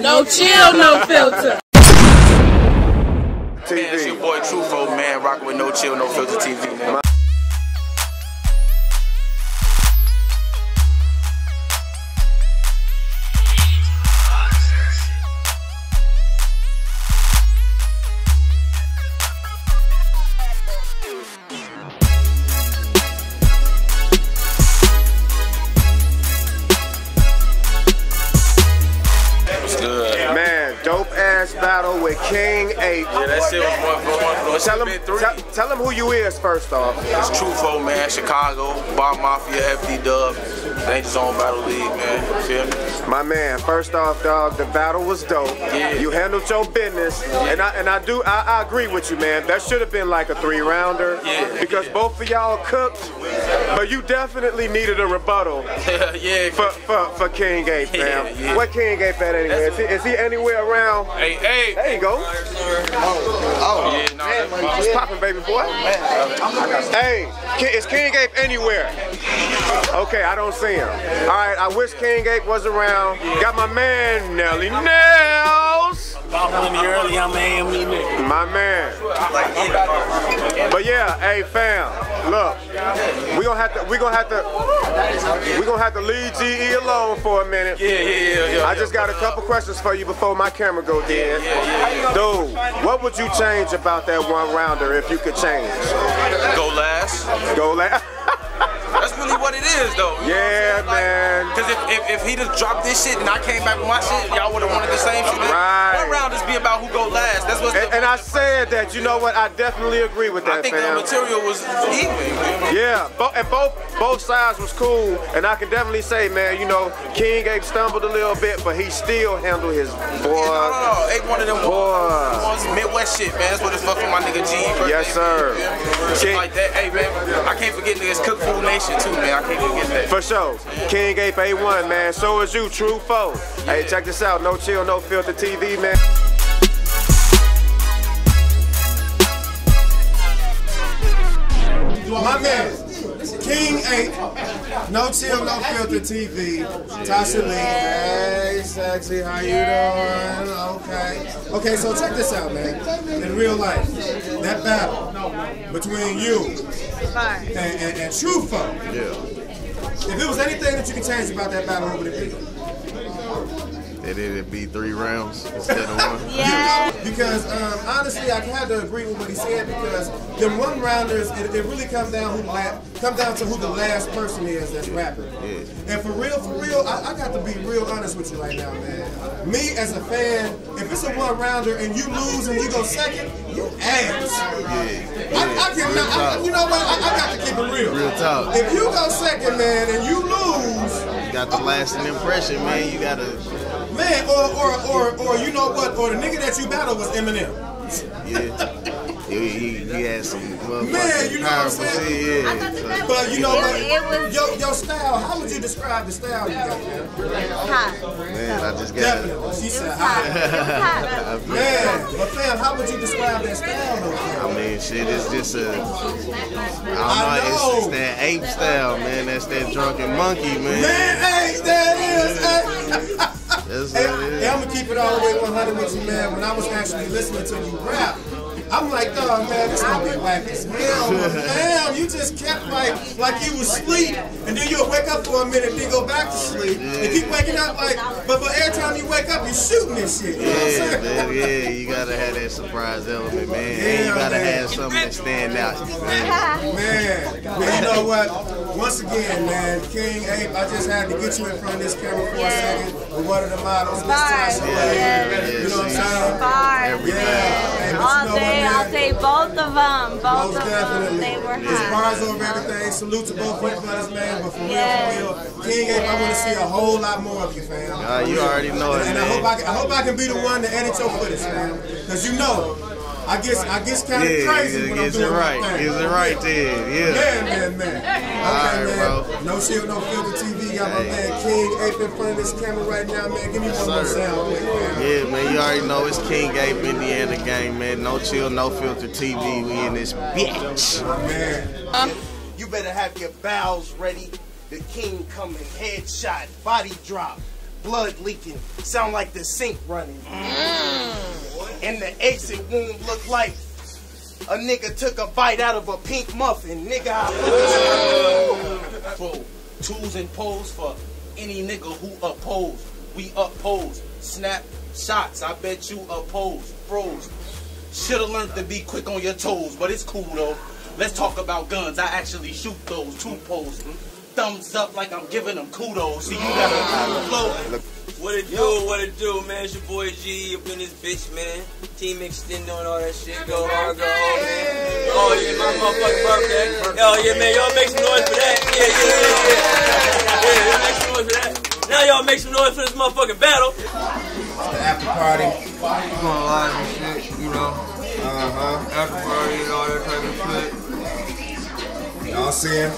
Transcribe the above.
No chill, no filter. Man, it's your boy truFoe, man, rocking with No Chill, No Filter TV, man. Ass battle with King Ape. Yeah, that shit was one for one. Tell him, tell, tell him who you is first off. It's truFoe, man, Chicago, Bob Mafia, FD Dub, Danger Zone Battle League, man. Feel me? My man, first off, dog, the battle was dope. Yeah. You handled your business, and I and I do I, I agree with you, man. That should have been like a three rounder. Yeah, Because yeah. both of y'all cooked, but you definitely needed a rebuttal yeah, for for, for King Ape, fam. Yeah, yeah. What King Ape at anyway? Is he, is he anywhere around? Hey, hey. There you go. Oh. Oh. oh, yeah, no, that's my What's poppin', baby boy? Hey, Ki- is King Ape anywhere? Okay, I don't see him. All right, I wish King Ape was around. Got my man Nelly Nails. About plenty early, I'm an AME nigga. My man. But yeah, hey fam, look, we gonna have to, we gonna have to, we gonna have to leave GE alone for a minute. Yeah, yeah, yeah, yeah. I just got a couple questions for you before my camera go dead. What would you change about that one rounder if you could change? Go last. Go last. Really what it is, though. You know what I'm Yeah? Like, man. Cause if, if, if he just dropped this shit and I came back with my shit, y'all would have wanted the same shit. Right. One round just be about who go last. That's what. And, and I said that, you know what? I definitely agree with that. I think the material was even. man. Yeah, bo- and both both sides was cool, and I can definitely say, man, you know, King Ape stumbled a little bit, but he still handled his boy. Yeah, no, no, no. Ain't one of them Boy. ones Midwest shit, man. That's what it's for my nigga G. birthday, Yes, sir. you feel me? Shit King- like that. Hey, man, I can't forget niggas Cook Food Nation too, man. I can't forget that. For sure. King Ape A1, man. So is you, truFoe. Hey, check this out. No chill, no filter TV, man. My man, King Ape, No Chill, No Filter TV, Tasha Lee. Hey, sexy, how you doing? Okay. Okay, so check this out, man. In real life, that battle between you and, and, and truFoe. Yeah. If it was anything that you could change about that battle, what would it be? That it'd be three rounds instead of one. Yeah. Because um, honestly, I had to agree with what he said because the one rounders, it, it really comes down who la- come down to who the last person is that's rapping. Yeah. And for real, for real, I, I got to be real honest with you right now, man. Me as a fan, if it's a one rounder and you lose and you go second, you ass. Yeah. I, I cannot, I, you know what? I, I got to keep it real. Real talk. If you go second, man, and you lose, You got the lasting impression, man. You gotta, man, or or or or you know what? Or the nigga that you battled was Eminem. yeah. You, you, you had some Man, you know what I'm powerful saying? shit, yeah. thought that So, But you know It- what? it was- your, your style, how would you describe the style you got, man? hot. man, I just got Definitely. She said Hot. hot. It was hot. Man, but fam, how would you describe that style though. I mean, shit, it's just a, I don't know, I know. It's, it's that ape style, man. That's that drunken monkey, man. Man, hey, that is, hey. That's what it hey, I'm gonna keep it all the way 100 with you, man. When I was actually listening to you rap, I'm like, dog, man, this gonna be whack as hell. But Damn, you just kept like like you was asleep, and then you'll wake up for a minute, then go back to sleep, and keep waking up like. But but every time you wake up, you're shooting this shit. You know what I'm Yeah, saying? man, yeah, you gotta have that surprise element, man. and Yeah, you gotta man. have something that stand out. You feel? Man, man, you know what? Once again, man, King Ape, I just had to get you in front of this camera for a second with one of the models, Miss Bars, Tasha. yeah. Lee. You know what I'm saying? Bars. Every Yeah. Day. Hey, but All you know day, all day, both of them, both Most of them, they were It's hot. bars over everything. Salute to both you brothers, man. But for Yes. real, for real, King Ape, I want to see a whole lot more of you, fam. Uh, you already know it, And, and I hope I, can, I hope I can be the one to edit your footage, man. Cause you know, I guess I guess kind of Yeah, crazy yeah, when I'm gets it doing right. my thing. Gets it right there, yeah. Man, man, man. Okay, Alright, man. bro. No chill, no filter TV. Got my Hey. man King Ape in front of this camera right now, man. Give me one more sound, man. Yeah, man, you already know it's King Ape Indiana game, man. No chill, no filter TV. We in this bitch. Man. You better have your bowels ready. The king coming, headshot, body drop, blood leaking, sound like the sink running. Mm. And the exit wound look like a nigga took a bite out of a pink muffin. Nigga, I- Bro, twos and pose for any nigga who oppose. We oppose. Snap shots. I bet you oppose. Froze. Should've learned to be quick on your toes, but it's cool though. Let's talk about guns. I actually shoot those. Two posts. Thumbs up like I'm giving them kudos. See, you gotta flow. What it do, what it do, man? It's your boy G up in this bitch, man. Team Extendo on all that shit. Go hard, go hard, man. Oh, yeah, my motherfucking birthday. Hell yeah, man. Y'all make some noise for that. Yeah, yeah, yeah, yeah. Yeah, make some noise for that. Now y'all make some noise for this motherfucking battle. The after party. Going live and shit, you know. Uh huh. After party and all that type of shit. Y'all see him?